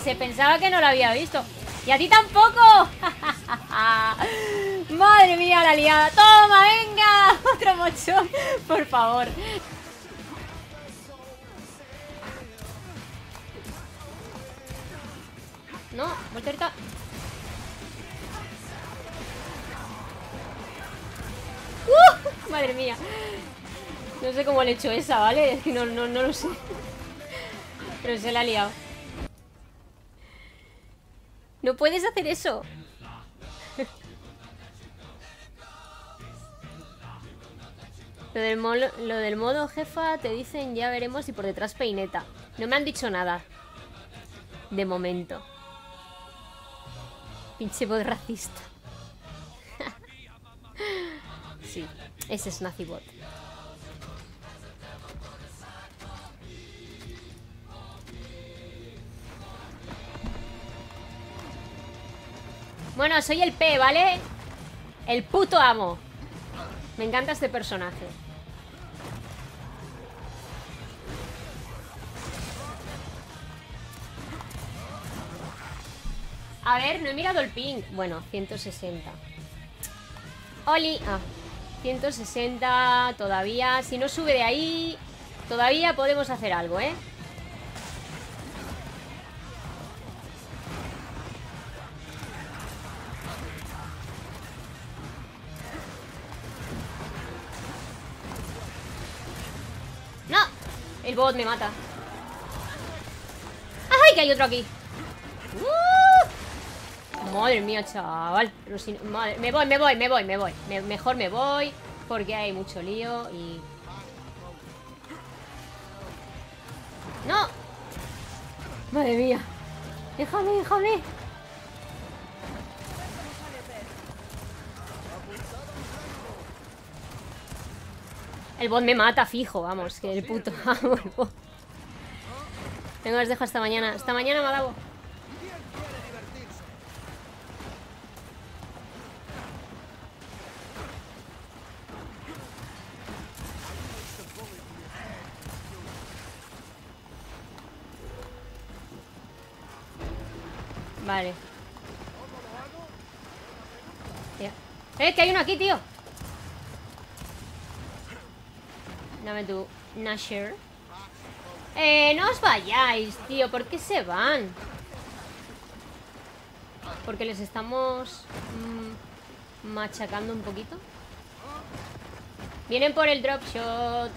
se pensaba que no lo había visto. ¡Y a ti tampoco! ¡Madre mía, la liada! ¡Toma, venga! ¡Otro mochón! Por favor. No, voltereta. ¡Uh! Madre mía. No sé cómo le he hecho esa, ¿vale? Es que no, no, no lo sé. Pero se la ha liado. No puedes hacer eso. Lo del, lo del modo jefa te dicen ya veremos y por detrás peineta. No me han dicho nada. De momento. Pinche voz racista. sí, ese es Nazibot. Bueno, soy el P, ¿vale? El puto amo. Me encanta este personaje. A ver, no he mirado el ping. Bueno, 160. Oli. Ah, 160 todavía. Si no sube de ahí, todavía podemos hacer algo, ¿eh? Me mata. ¡Ay, que hay otro aquí! ¡Uh! Madre mía, chaval. Me voy, me voy, me voy, me voy. mejor me voy. Porque hay mucho lío y... ¡No! Madre mía. Déjame, déjame. El bot me mata fijo, vamos, que el puto amo el bot. Tengo las dejo hasta mañana. Hasta mañana, Malago. Vale. ¡Eh, que hay uno aquí, tío! Dame tu Nasher. Eh, no os vayáis, tío. ¿Por qué se van? Porque les estamos mm, machacando un poquito. Vienen por el drop shot.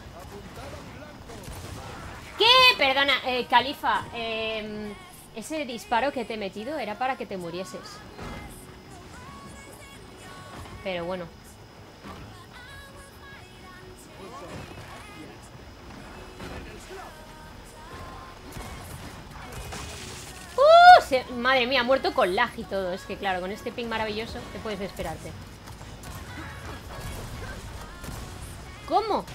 ¿Qué? Perdona, eh, Califa. Eh, ese disparo que te he metido era para que te murieses. Pero bueno. Madre mía, muerto con lag y todo. Es que claro, con este ping maravilloso te puedes esperarte. ¿Cómo?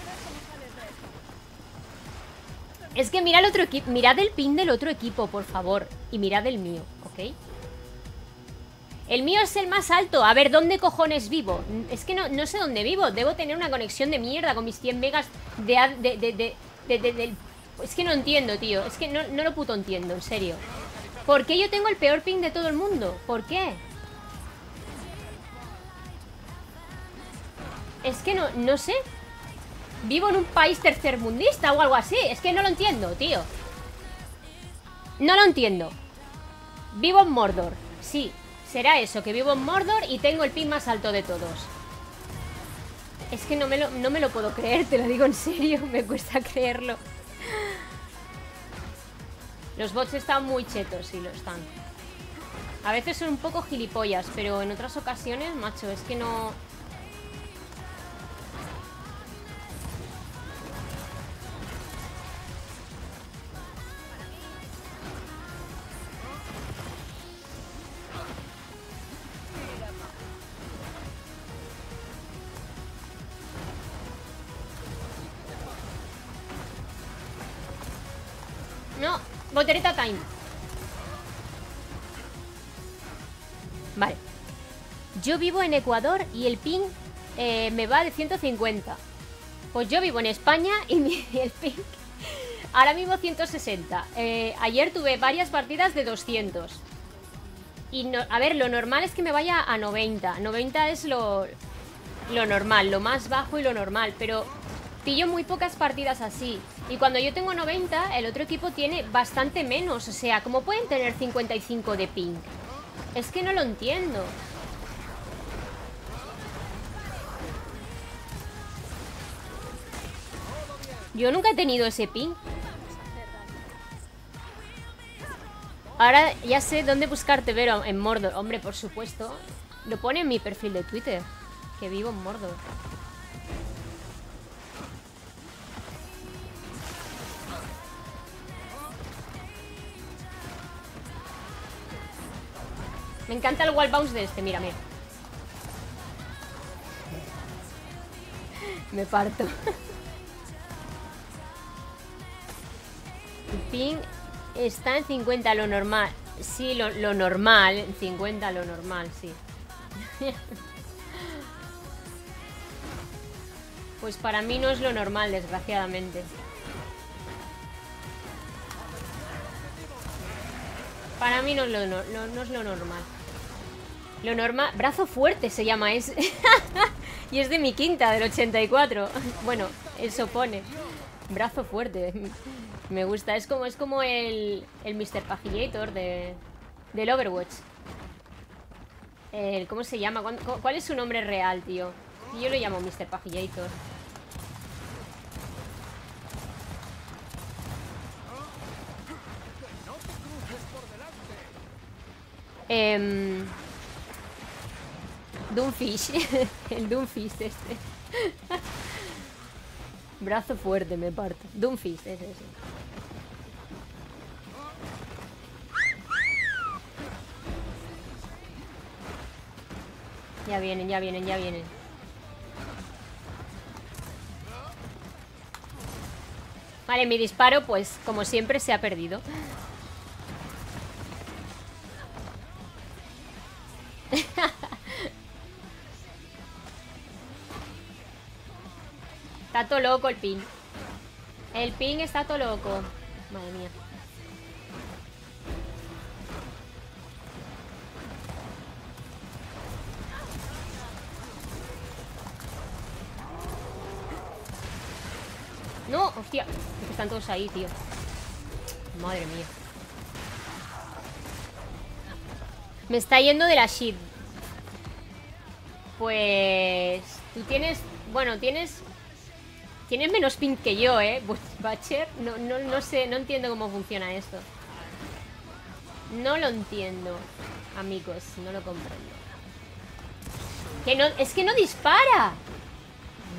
Es que mira el otro equipo. Mirad el pin del otro equipo, por favor. Y mirad el mío, ¿ok? El mío es el más alto. A ver, ¿dónde cojones vivo? Es que no, no sé dónde vivo. Debo tener una conexión de mierda con mis 100 megas de... de, de, de, es que no entiendo, tío. Es que no, no lo puto entiendo, en serio. ¿Por qué yo tengo el peor ping de todo el mundo? ¿Por qué? Es que no, no sé. ¿Vivo en un país tercermundista o algo así? Es que no lo entiendo, tío No lo entiendo Vivo en Mordor Sí, será eso, que vivo en Mordor y tengo el pin más alto de todos Es que no me lo, no me lo puedo creer, te lo digo en serio Me cuesta creerlo Los bots están muy chetos, sí lo están. A veces son un poco gilipollas Pero en otras ocasiones, macho, es que no... Voltereta time. Vale. Yo vivo en Ecuador y el ping eh, me va de 150. Pues yo vivo en España y, el ping Ahora mismo 160. Eh, ayer tuve varias partidas de 200. Y a ver, lo normal es que me vaya a 90. 90 es lo, lo normal, lo más bajo y lo normal. Pero pillo muy pocas partidas así. Y cuando yo tengo 90, el otro equipo tiene bastante menos. O sea, ¿cómo pueden tener 55 de ping? Es que no lo entiendo. Yo nunca he tenido ese ping. Ahora ya sé dónde buscarte, pero en Mordor. Hombre, por supuesto. Lo pone en mi perfil de Twitter. Que vivo en Mordor. Me encanta el wall bounce de este, mira, mira. Me parto. El ping está en 50 lo normal. Sí, lo, lo normal. En 50 lo normal, sí. Pues para mí no es lo normal, desgraciadamente. Para mí no es lo, no, no es lo normal. Lo normal... Brazo fuerte se llama ese. y es de mi quinta, del 84. bueno, eso pone. Brazo fuerte. Me gusta. Es como, es como el, el Mr. Pagillator de, del Overwatch. El, ¿Cómo se llama? ¿Cuál, ¿Cuál es su nombre real, tío? Yo lo llamo Mr. Pagillator. Eh, Doomfish. El Doomfish este. Brazo fuerte, me parto. Doomfish, ese, ese. Ya vienen, ya vienen, ya vienen. Vale, mi disparo, pues, como siempre, se ha perdido. Está todo loco el ping. El ping está todo loco. Madre mía. No, hostia. Es que están todos ahí, tío. Madre mía. Me está yendo de la shit. Pues... Tú tienes... Bueno, tienes... Tienes menos ping que yo, ¿eh? Butcher. No, no, no sé, no entiendo cómo funciona esto. No lo entiendo, amigos. No lo comprendo. Que no... Es que no dispara.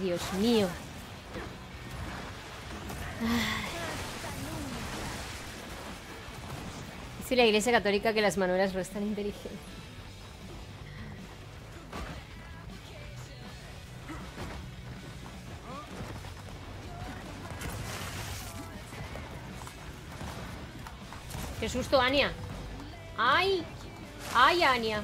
Dios mío. Dice la iglesia católica que las manuelas restan inteligencia. Qué susto, Ania. ¡Ay! ¡Ay, Ania!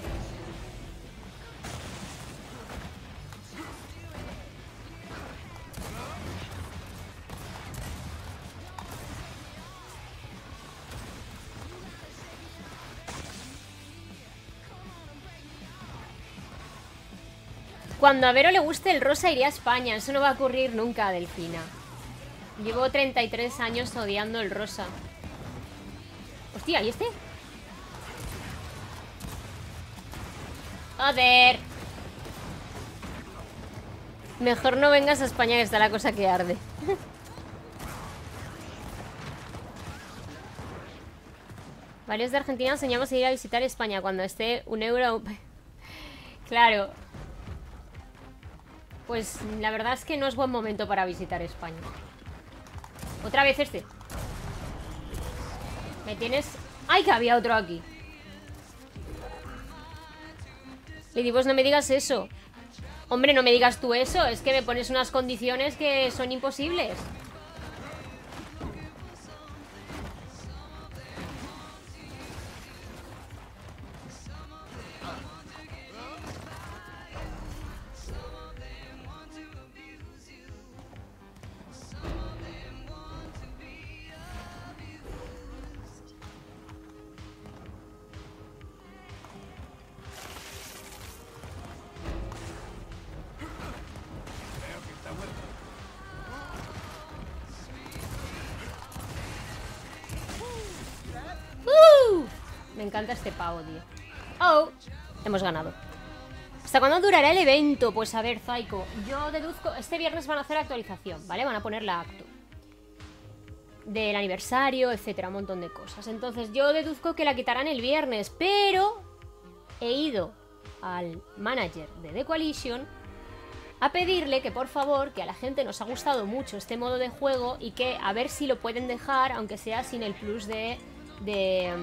Cuando a Vero le guste el rosa iría a España. Eso no va a ocurrir nunca, Delfina. Llevo 33 años odiando el rosa. Hostia, ¿y este? Joder. Mejor no vengas a España que está la cosa que arde. Varios de Argentina enseñamos a ir a visitar España cuando esté un euro... claro. Pues la verdad es que no es buen momento para visitar España. Otra vez este. Me tienes... ¡Ay, que había otro aquí! Lady, vos no me digas eso. Hombre, no me digas tú eso. Es que me pones unas condiciones que son imposibles. Encanta este pavo, tío. Oh, hemos ganado. ¿Hasta cuándo durará el evento? Pues a ver, Zaiko, yo deduzco... Este viernes van a hacer actualización, ¿vale? Van a poner la acto. Del aniversario, etcétera, un montón de cosas. Entonces yo deduzco que la quitarán el viernes, pero... He ido al manager de The Coalition a pedirle que por favor, que a la gente nos ha gustado mucho este modo de juego y que a ver si lo pueden dejar, aunque sea sin el plus de, de,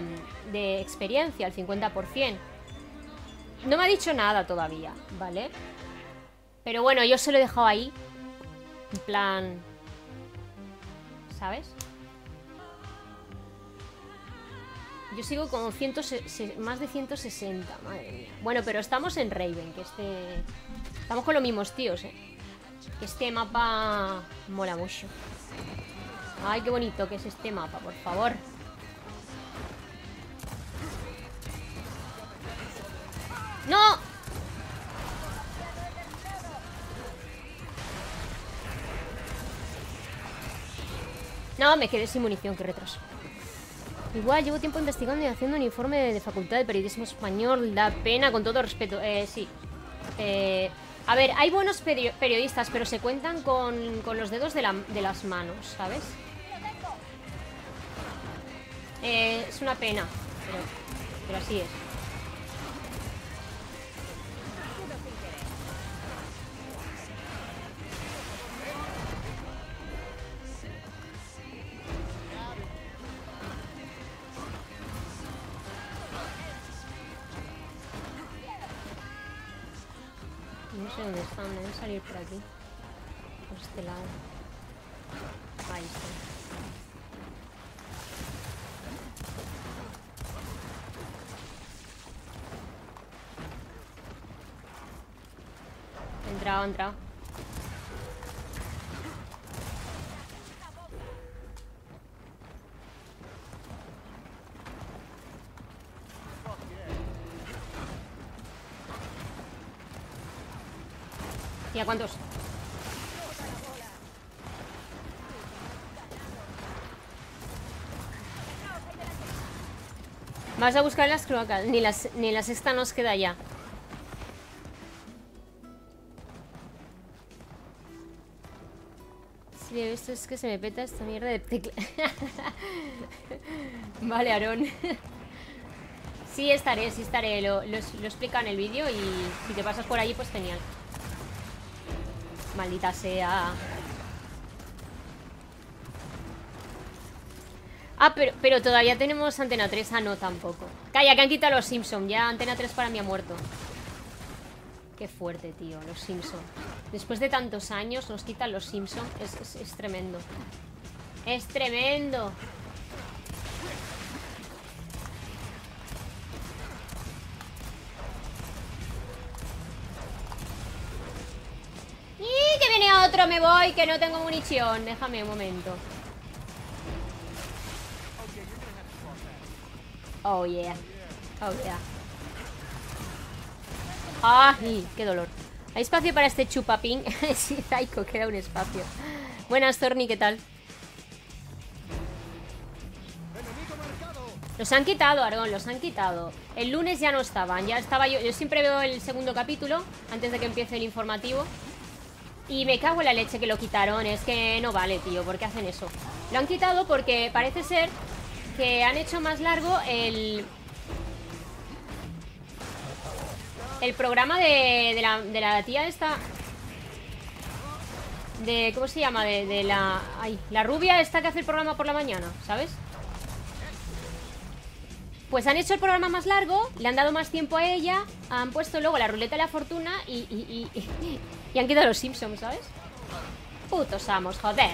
de experiencia, al 50%. No me ha dicho nada todavía, ¿vale? Pero bueno, yo se lo he dejado ahí. En plan... ¿Sabes? Yo sigo con 100, más de 160, madre mía. Bueno, pero estamos en Raven, que este... Estamos con los mismos tíos, eh. Este mapa mola mucho. Ay, qué bonito que es este mapa, por favor. ¡No! No, me quedé sin munición, qué retraso. Igual, llevo tiempo investigando y haciendo un informe de, Facultad de Periodismo Español. Da pena, con todo respeto. Eh, sí. Eh, a ver, hay buenos periodistas, pero se cuentan con, con los dedos de, las manos, ¿sabes? Eh, es una pena, pero, pero así es. Salir por aquí. Por este lado. Ahí está. entrado, entrado. ¿Y a cuántos? Vas a buscar las cloacas. Ni, las, ni la sexta nos queda ya. Si he visto es que se me peta esta mierda de tecla. vale, Aarón. sí estaré, sí estaré. Lo, lo, lo en el vídeo y si te pasas por allí, pues genial. Maldita sea. Ah, pero, pero todavía tenemos Antena 3. Ah, no, tampoco. Calla, que han quitado los Simpsons. Ya Antena 3 para mí ha muerto. Qué fuerte, tío, los Simpsons. Después de tantos años nos quitan los Simpsons. Es, es tremendo. Es tremendo. Otro! Me voy, que no tengo munición. Déjame un momento. Oh, yeah. Oh, yeah. ¡Ay! ¡Qué dolor! ¿Hay espacio para este chupapín? sí, Zaiko, queda un espacio. Buenas, Thorny, ¿qué tal? Los han quitado, Argon, los han quitado El lunes ya no estaban, ya estaba yo Yo siempre veo el segundo capítulo Antes de que empiece el informativo y me cago en la leche que lo quitaron. Es que no vale, tío. ¿Por qué hacen eso? Lo han quitado porque parece ser que han hecho más largo el... El programa de, de, la, de la tía esta... De... ¿Cómo se llama? De, de la... Ay, la rubia esta que hace el programa por la mañana, ¿sabes? Pues han hecho el programa más largo, le han dado más tiempo a ella, han puesto luego la ruleta de la fortuna y, y, y, y han quitado los Simpsons, ¿sabes? Putos amos, joder.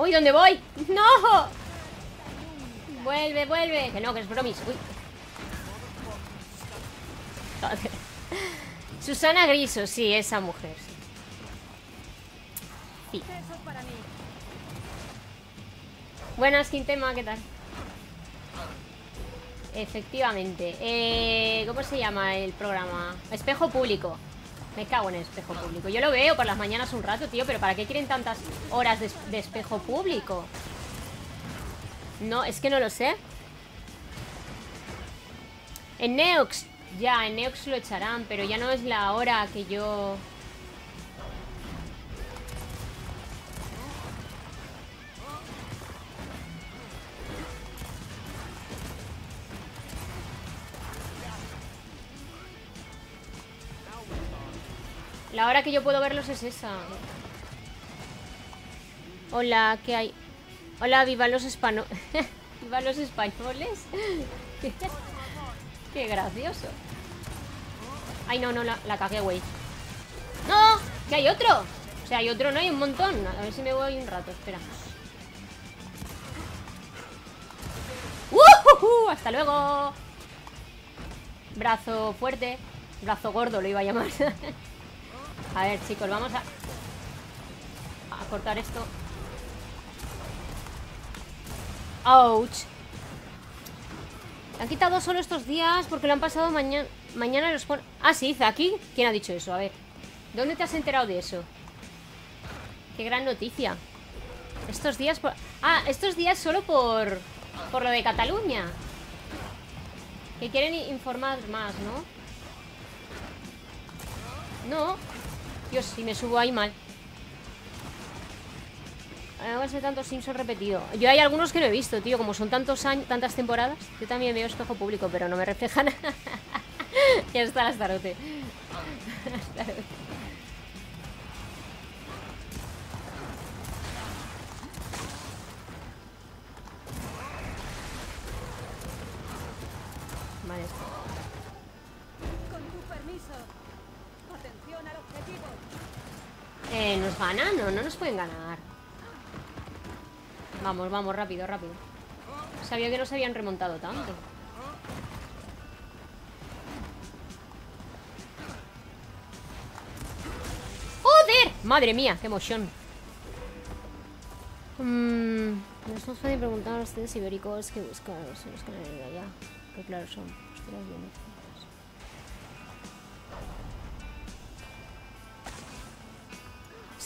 ¡Uy, ¿dónde voy? ¡No! Vuelve, vuelve. Que no, que es bromis. Uy. Susana Griso, sí, esa mujer. Sí. Buenas, Quintema, ¿qué tal? Efectivamente. Eh, ¿Cómo se llama el programa? Espejo público. Me cago en el espejo público. Yo lo veo por las mañanas un rato, tío, pero ¿para qué quieren tantas horas de, de espejo público? No, es que no lo sé. En Neox, ya, en Neox lo echarán, pero ya no es la hora que yo... Que yo puedo verlos es esa. Hola, ¿qué hay? Hola, viva los españoles. viva los españoles. Qué gracioso. Ay, no, no, la, la cagué, güey. ¡No! ¡Que hay otro! O sea, hay otro, no hay un montón. A ver si me voy un rato, espera. ¡Uh! ¡Hasta luego! Brazo fuerte. Brazo gordo lo iba a llamar. a ver, chicos, vamos a... A cortar esto. ¡Ouch! Han quitado solo estos días porque lo han pasado mañana. Mañana los pone. Ah, sí, aquí. ¿Quién ha dicho eso? A ver. ¿Dónde te has enterado de eso? Qué gran noticia. Estos días por... Ah, estos días solo por... Por lo de Cataluña. Que quieren informar más, ¿no? No. Dios, si me subo ahí mal. No ser tantos Simpsons repetido. Yo hay algunos que no he visto, tío. Como son tantos años, tantas temporadas. Yo también veo espejo público, pero no me reflejan. ya está la Astarote. Vale. Con tu permiso. Eh, ¿Nos ganan? No, no nos pueden ganar. Vamos, vamos, rápido, rápido. Sabía que no se habían remontado tanto. ¡Joder! Madre mía, qué emoción. Mm, nos nos pueden preguntar a ustedes ibéricos que buscan los que allá. Que claro son. Hostias, bien.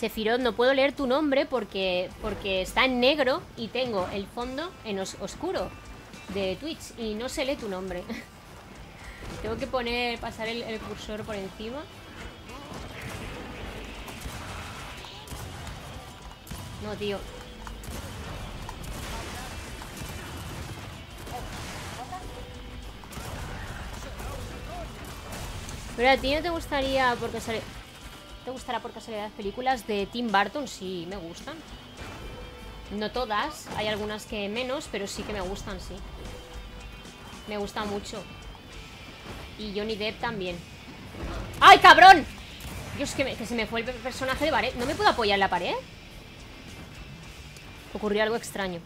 Sefirot, no puedo leer tu nombre porque, porque está en negro y tengo el fondo en os- oscuro de Twitch y no se lee tu nombre. tengo que poner, pasar el, el cursor por encima. No, tío. Pero a ti no te gustaría porque sale... ¿Te gustará por casualidad películas de Tim Burton? Sí, me gustan. No todas, hay algunas que menos, pero sí que me gustan, sí. Me gusta mucho. Y Johnny Depp también. ¡Ay, cabrón! Dios, que, se me fue el personaje de pared. ¿No me puedo apoyar en la pared? Ocurrió algo extraño.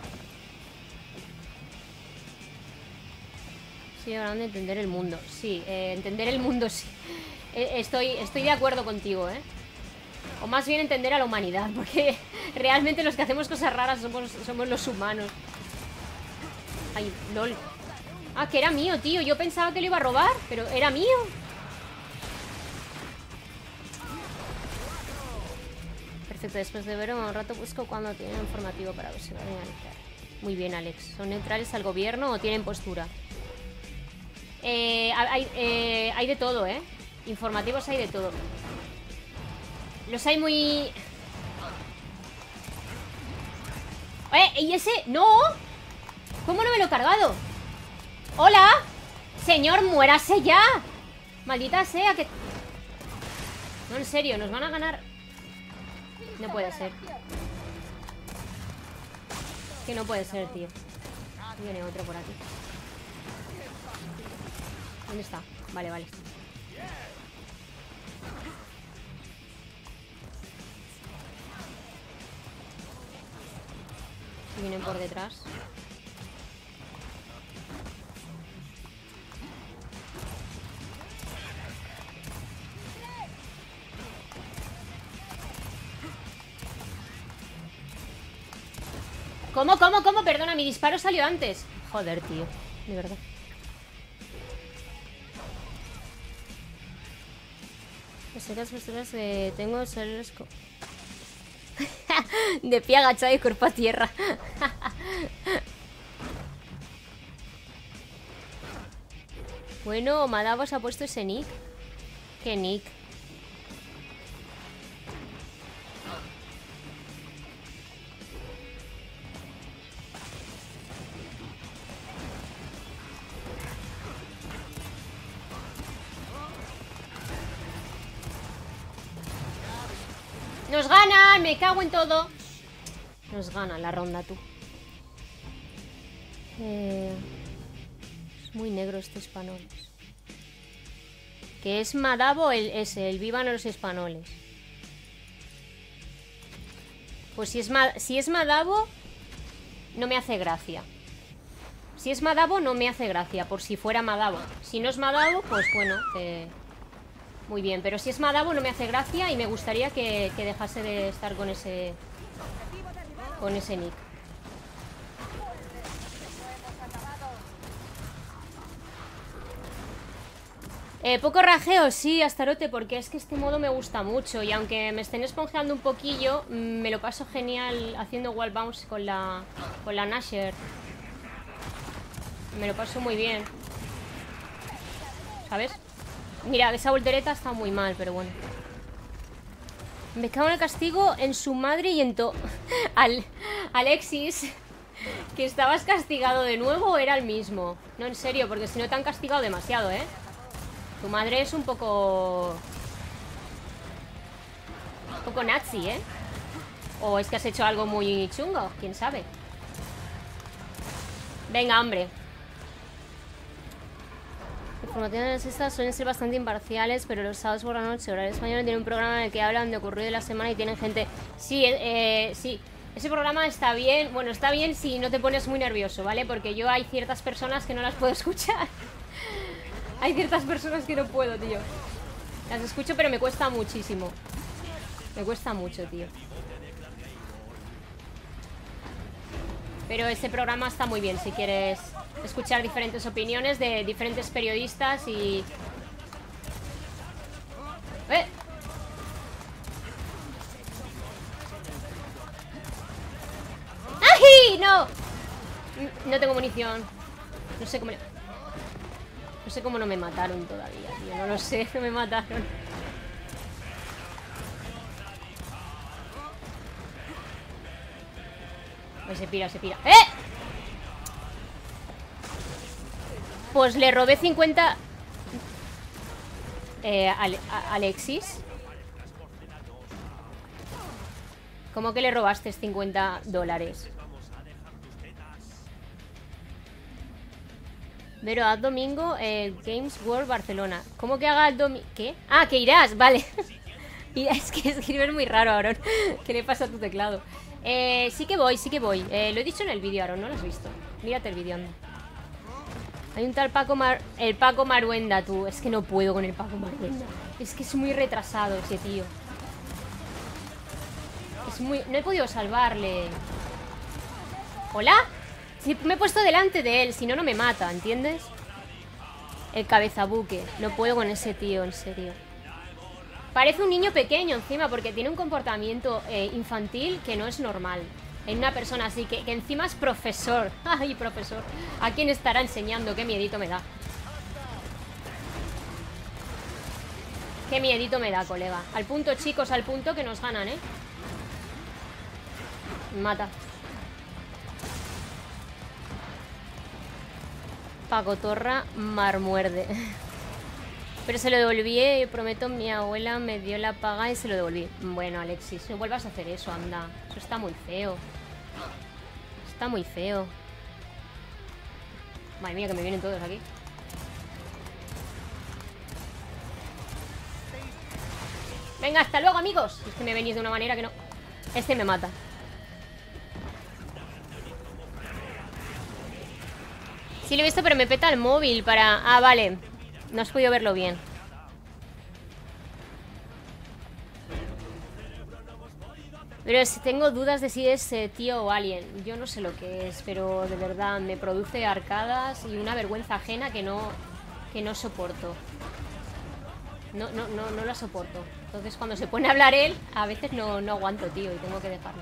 Sí, habrán de entender el mundo. Sí, eh, entender el mundo, sí. Eh, Estoy, estoy de acuerdo contigo, ¿eh? O más bien entender a la humanidad, porque realmente los que hacemos cosas raras somos, somos los humanos. Ay, lol. Ah, que era mío, tío. Yo pensaba que lo iba a robar, pero era mío. Perfecto, después de ver un rato busco cuando tienen informativo para ver si van a analizar. Muy bien, Alex. ¿Son neutrales al gobierno o tienen postura? Eh, hay, eh, hay de todo, ¿eh? Informativos hay de todo. Los hay muy... ¡Eh! ¿Y ese? ¡No! ¿Cómo no me lo he cargado? ¡Hola! Señor, muérase ya Maldita sea que... No, en serio, nos van a ganar No puede ser Que no puede ser, tío Viene otro por aquí ¿Dónde está? Vale, vale Vienen por detrás ¿Cómo, cómo, cómo? Perdona, mi disparo salió antes. Joder, tío. De verdad. Las posturas que tengo son. De pie agachado y cuerpo a tierra. bueno, Madavos ha puesto ese nick. ¿Qué nick? ¡Me cago en todo! Nos gana la ronda, tú. Eh, es muy negro este español. Que es Madavo el, ese, el Vivan los españoles. Pues si es, si es Madavo, no me hace gracia. Si es Madavo, no me hace gracia, por si fuera Madavo. Si no es Madavo, pues bueno, eh, muy bien, pero si es Madabo no me hace gracia y me gustaría que, dejase de estar con ese... Con ese nick. Eh, poco rajeo, sí, Astarote, porque es que este modo me gusta mucho y aunque me estén esponjeando un poquillo, mm, me lo paso genial haciendo wall bounce con la, con la Nasher. Me lo paso muy bien. ¿Sabes? Mira, esa voltereta está muy mal, pero bueno. Me cago en el castigo en su madre y en to... Al... Alexis, que estabas castigado de nuevo era el mismo. No, en serio, porque si no te han castigado demasiado, ¿eh? Tu madre es un poco... Un poco nazi, ¿eh? O es que has hecho algo muy chungo, quién sabe. Venga, hombre informaciones estas suelen ser bastante imparciales, pero los sábados por la noche, horario español, tiene un programa en el que hablan de ocurrido de la semana y tienen gente... Sí, eh, sí, ese programa está bien, bueno, está bien si no te pones muy nervioso, ¿vale? Porque yo hay ciertas personas que no las puedo escuchar. hay ciertas personas que no puedo, tío. Las escucho, pero me cuesta muchísimo. Me cuesta mucho, tío. Pero ese programa está muy bien si quieres escuchar diferentes opiniones de diferentes periodistas y... ¡Eh! ¡Ay! ¡No! No tengo munición. No sé cómo... No sé cómo no me mataron todavía, tío. No lo sé, no me mataron. Se pira, se pira. ¡Eh! Pues le robé 50... Eh, Alexis. ¿Cómo que le robaste 50 dólares? Pero haz domingo el Games World Barcelona. ¿Cómo que haga el domingo? ¿Qué? Ah, que irás, vale. es que escribir muy raro, Aaron. ¿Qué le pasa a tu teclado? Eh, sí que voy, sí que voy. Eh, lo he dicho en el vídeo, Aaron, ¿no lo has visto? Mírate el vídeo, anda. Hay un tal Paco Mar... El Paco Maruenda, tú. Es que no puedo con el Paco Maruenda. Es que es muy retrasado ese tío. Es muy... No he podido salvarle. ¿Hola? Me he puesto delante de él. Si no, no me mata, ¿entiendes? El cabezabuque. No puedo con ese tío, en serio. Parece un niño pequeño encima porque tiene un comportamiento eh, infantil que no es normal en una persona así, que, que encima es profesor. Ay, profesor. ¿A quién estará enseñando? Qué miedito me da. Qué miedito me da, colega. Al punto, chicos, al punto que nos ganan, ¿eh? Mata. Pagotorra marmuerde. Pero se lo devolví, eh, prometo, mi abuela me dio la paga y se lo devolví. Bueno, Alexis, no vuelvas a hacer eso, anda. Eso está muy feo. Está muy feo. Madre mía, que me vienen todos aquí. Venga, hasta luego, amigos. Es que me venís de una manera que no... Este me mata. Sí lo he visto, pero me peta el móvil para... Ah, vale. No has podido verlo bien. Pero tengo dudas de si es eh, tío o alien. Yo no sé lo que es, pero de verdad me produce arcadas y una vergüenza ajena que no, que no soporto. No, no, no, no la soporto. Entonces cuando se pone a hablar él, a veces no, no aguanto, tío, y tengo que dejarlo.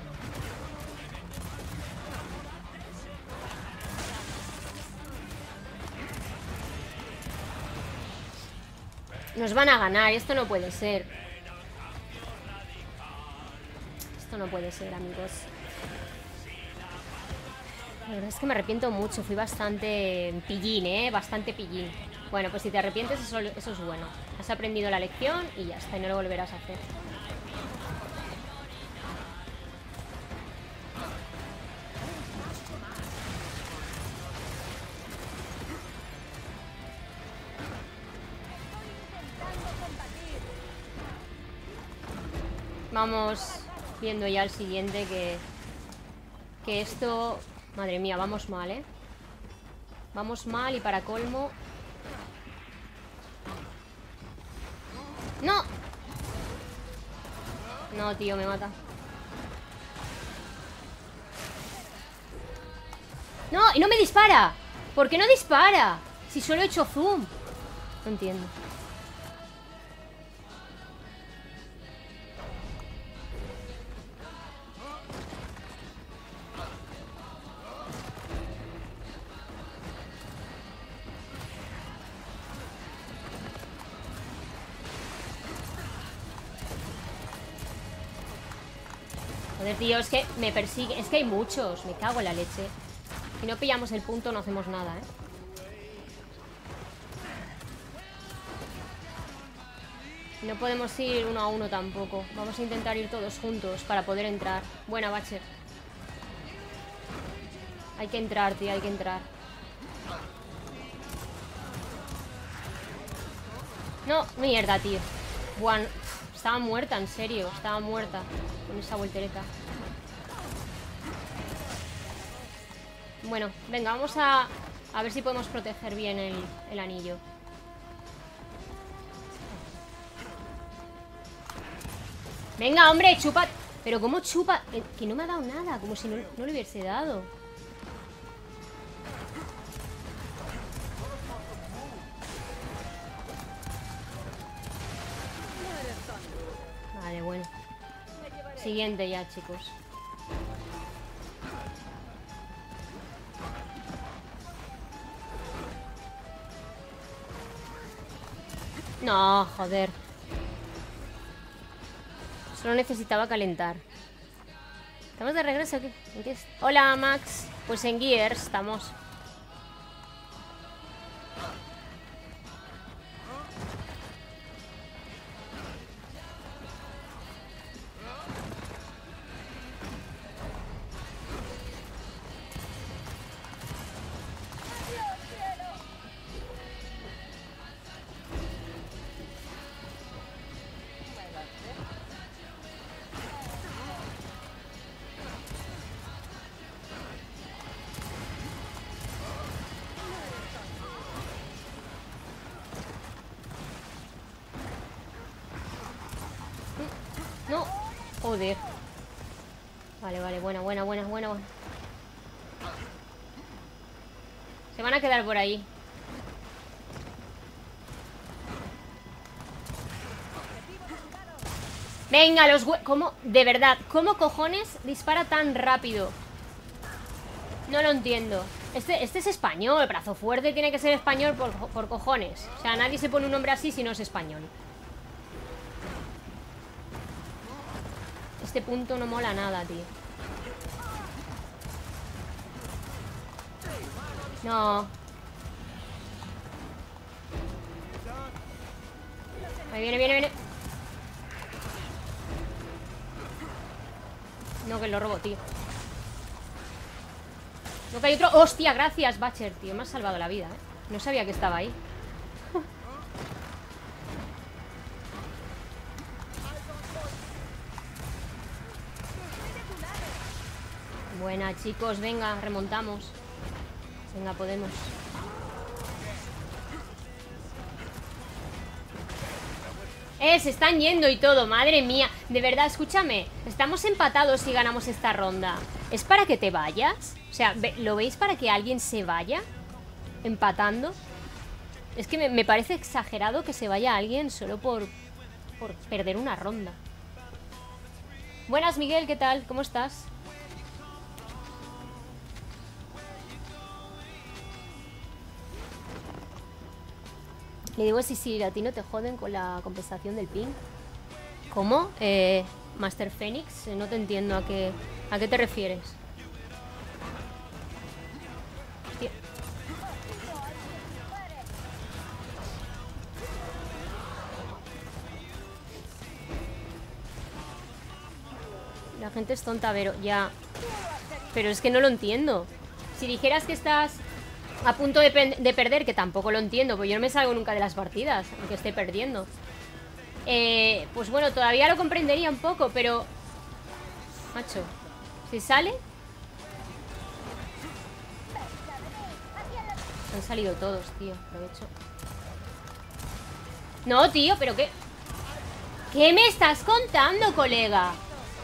Nos van a ganar, esto no puede ser. Esto no puede ser, amigos. La verdad es que me arrepiento mucho, fui bastante pillín, ¿eh? Bastante pillín. Bueno, pues si te arrepientes, eso, eso es bueno. Has aprendido la lección y ya está, y no lo volverás a hacer. Vamos viendo ya el siguiente que... Que esto... Madre mía, vamos mal, ¿eh? Vamos mal y para colmo... ¡No! No, tío, me mata. ¡No! ¡Y no me dispara! ¿Por qué no dispara? Si solo he hecho zoom. No entiendo. Tío, es que me persigue. Es que hay muchos. Me cago en la leche. Si no pillamos el punto, no hacemos nada, ¿eh? No podemos ir uno a uno tampoco. Vamos a intentar ir todos juntos para poder entrar. Buena, Bacher. Hay que entrar, tío, hay que entrar. No, mierda, tío. Estaba muerta, en serio. Estaba muerta con esa voltereta. Bueno, venga, vamos a, a ver si podemos proteger bien el, el anillo. Venga, hombre, chupa. Pero ¿cómo chupa? Que no me ha dado nada, como si no, no le hubiese dado. Vale, bueno. Siguiente ya, chicos. No, joder. Solo necesitaba calentar. ¿Estamos de regreso? aquí? Hola, Max. Pues en Gears estamos. Vale, vale, buena, buena, buena, buena, buena. Se van a quedar por ahí. Venga, los hue... ¿Cómo? De verdad, ¿cómo cojones dispara tan rápido? No lo entiendo. Este, este es español, brazo fuerte tiene que ser español por, por cojones. O sea, nadie se pone un nombre así si no es español. Este punto no mola nada, tío. No. Ahí viene, viene, viene. No, que lo robo, tío. No, que hay otro. ¡Hostia! Gracias, Batcher, tío. Me has salvado la vida, ¿eh? No sabía que estaba ahí. Buena, chicos, venga, remontamos. Venga, podemos. Eh, se están yendo y todo, madre mía. De verdad, escúchame. Estamos empatados si ganamos esta ronda. ¿Es para que te vayas? O sea, ¿lo veis para que alguien se vaya? Empatando. Es que me, parece exagerado que se vaya alguien solo por, por perder una ronda. Buenas, Miguel, ¿qué tal? ¿Cómo estás? Le digo si si a ti no te joden con la compensación del ping. ¿Cómo? Eh, Master Phoenix, no te entiendo a qué, a qué te refieres. La gente es tonta, pero ya... Pero es que no lo entiendo. Si dijeras que estás a punto de, perder, que tampoco lo entiendo, pues yo no me salgo nunca de las partidas, aunque esté perdiendo. Eh, pues bueno, todavía lo comprendería un poco, pero... Macho, si sale... Han salido todos, tío, aprovecho. No, tío, pero qué... ¿Qué me estás contando, colega?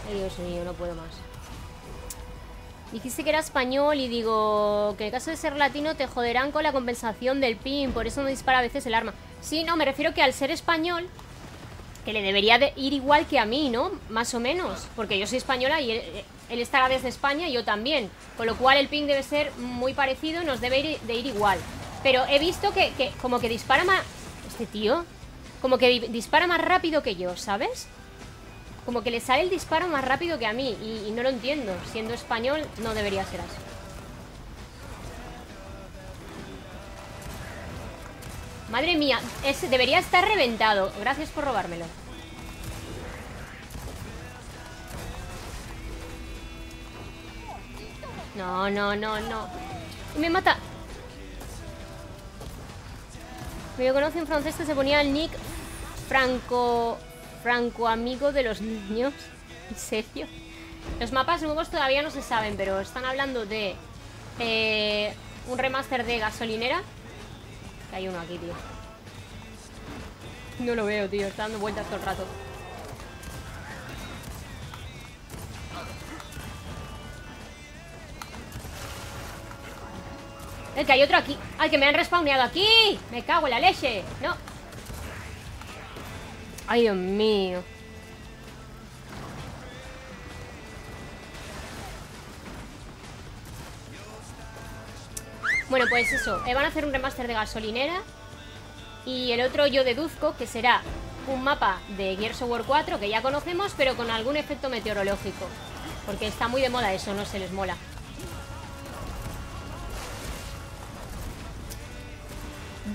Ay, Dios mío, no puedo más. Dijiste que era español y digo que en caso de ser latino te joderán con la compensación del PIN, por eso no dispara a veces el arma. Sí, no, me refiero que al ser español, que le debería de ir igual que a mí, ¿no? Más o menos, porque yo soy española y él, estará desde España y yo también. Con lo cual el ping debe ser muy parecido y nos debe ir, de ir igual. Pero he visto que, que como que dispara más... Este tío, como que dispara más rápido que yo, ¿sabes? Como que le sale el disparo más rápido que a mí y, no lo entiendo. Siendo español no debería ser así. Madre mía, ese debería estar reventado. Gracias por robármelo. No, no, no, no. Me mata. Me conoce un francés que se ponía el nick Franco franco amigo de los niños. ¿En? Los mapas nuevos todavía no se saben, pero están hablando de eh, un remaster de gasolinera. Que hay uno aquí, tío. No lo veo, tío. Está dando vueltas todo el rato. El que hay otro aquí. ¡Ay, que me han respawneado aquí! ¡Me cago en la leche! ¡No! Ay, Dios mío. Bueno, pues eso. Eh, van a hacer un remaster de gasolinera. Y el otro yo deduzco que será un mapa de Gears of War 4 que ya conocemos, pero con algún efecto meteorológico. Porque está muy de moda eso, no se les mola.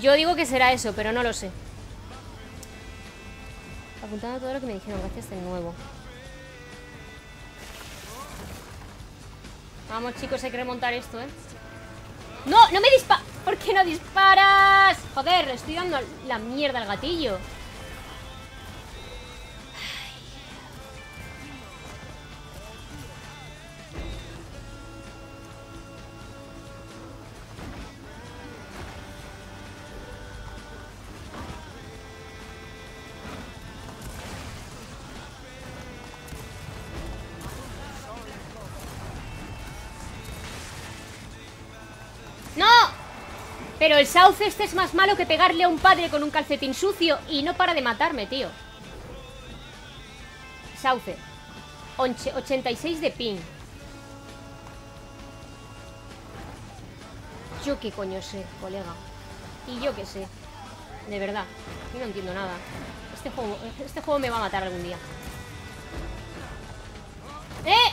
Yo digo que será eso, pero no lo sé. Apuntando todo lo que me dijeron, gracias de nuevo. Vamos, chicos, hay que remontar esto, ¿eh? ¡No! ¡No me dispara! ¿Por qué no disparas? Joder, le estoy dando la mierda al gatillo. Pero el Sauce este es más malo que pegarle a un padre con un calcetín sucio y no para de matarme, tío. Sauce. 86 de ping. Yo qué coño sé, colega. Y yo qué sé. De verdad. Yo no entiendo nada. Este juego, este juego me va a matar algún día. ¡Eh!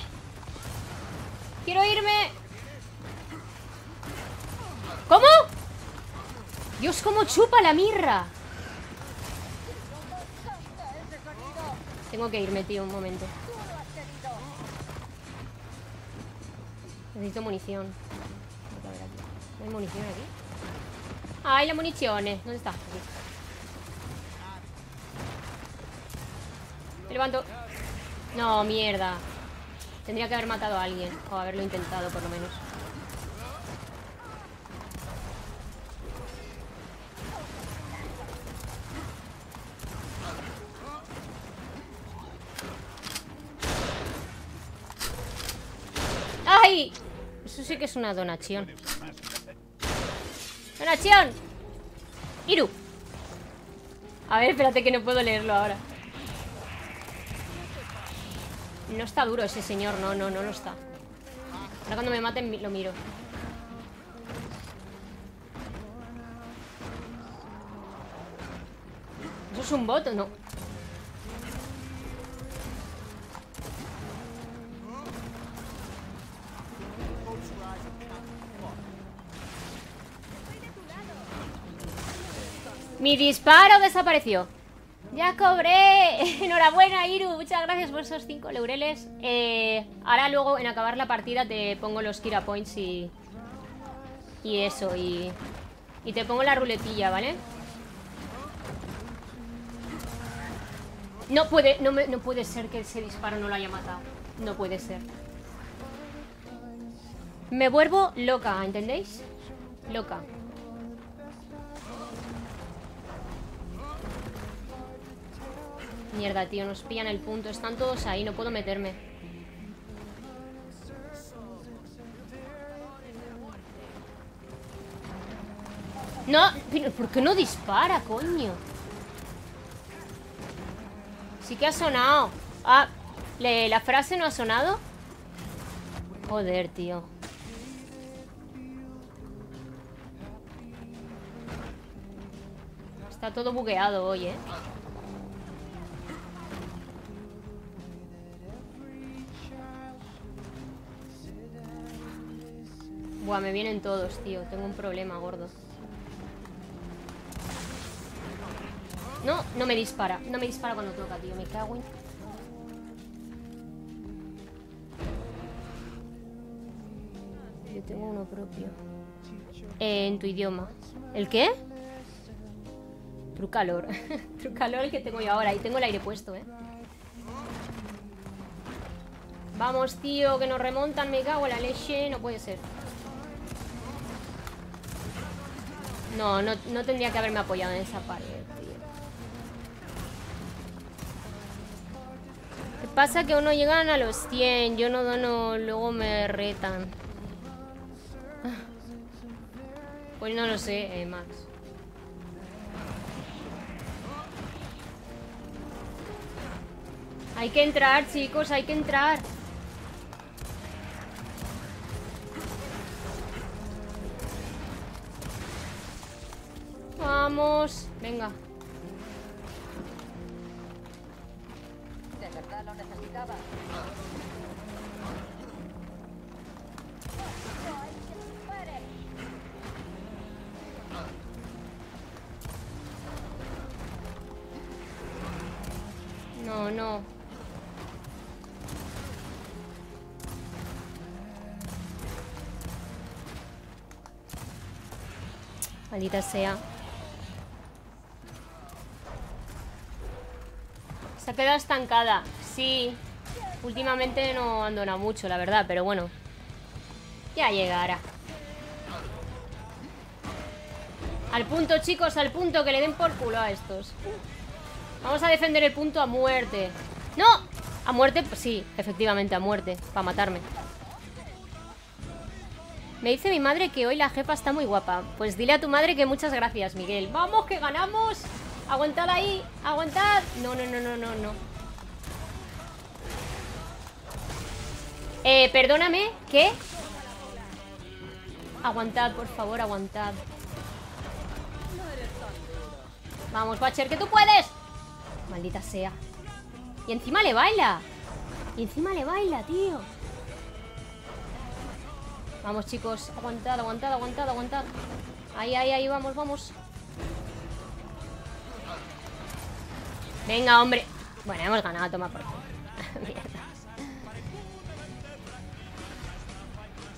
Quiero irme. ¿Cómo? Dios, cómo chupa la mirra. Tengo que irme, tío, un momento. Necesito munición. ¿No hay munición aquí? Hay las municiones. ¿Dónde está? Aquí. Me levanto. No, mierda. Tendría que haber matado a alguien. O haberlo intentado, por lo menos. Eso sí que es una donación. ¡Donación! ¡Iru! A ver, espérate que no puedo leerlo ahora. No está duro ese señor, no, no, no lo está. Ahora cuando me maten lo miro. ¿Eso es un bot no? Mi disparo desapareció. Ya cobré. Enhorabuena, Iru. Muchas gracias por esos 5 laureles. Eh, ahora luego, en acabar la partida, te pongo los Kira Points y... Y eso, y... Y te pongo la ruletilla, ¿vale? No puede, no, no puede ser que ese disparo no lo haya matado. No puede ser. Me vuelvo loca, ¿entendéis? Loca. Mierda, tío, nos pillan el punto. Están todos ahí, no puedo meterme. No, pero ¿por qué no dispara, coño? Sí que ha sonado. Ah, ¿la frase no ha sonado? Joder, tío. Está todo bugueado hoy, ¿eh? Buah, me vienen todos, tío. Tengo un problema gordo. No, no me dispara. No me dispara cuando toca, tío. Me cago en... Yo tengo uno propio. Eh, en tu idioma. ¿El qué? Trucalor. Trucalor el que tengo yo ahora. Y tengo el aire puesto, ¿eh? Vamos, tío, que nos remontan. Me cago en la leche. No puede ser. No, no, no tendría que haberme apoyado en esa pared, tío. ¿Qué pasa? Que uno llegan a los 100, yo no dono, luego me retan. Pues no lo sé, eh, Max. Hay que entrar, chicos, hay que entrar. Vamos. Venga. De verdad lo necesitaba. No, no. Maldita sea. Se ha quedado estancada. Sí. Últimamente no abandona mucho, la verdad, pero bueno. Ya llegará. Al punto, chicos, al punto, que le den por culo a estos. Vamos a defender el punto a muerte. ¡No! A muerte, sí, efectivamente, a muerte. Para matarme. Me dice mi madre que hoy la jefa está muy guapa. Pues dile a tu madre que muchas gracias, Miguel. ¡Vamos, que ganamos! Aguantad ahí, aguantad. No, no, no, no, no, no. Eh, perdóname, ¿qué? Aguantad, por favor, aguantad. Vamos, Watcher, que tú puedes. Maldita sea. Y encima le baila. Y encima le baila, tío. Vamos, chicos. Aguantad, aguantad, aguantad, aguantad. Ahí, ahí, ahí, vamos, vamos. Venga, hombre. Bueno, hemos ganado, toma por Mierda.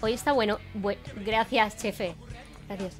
Hoy está bueno. Gracias, chefe. Gracias.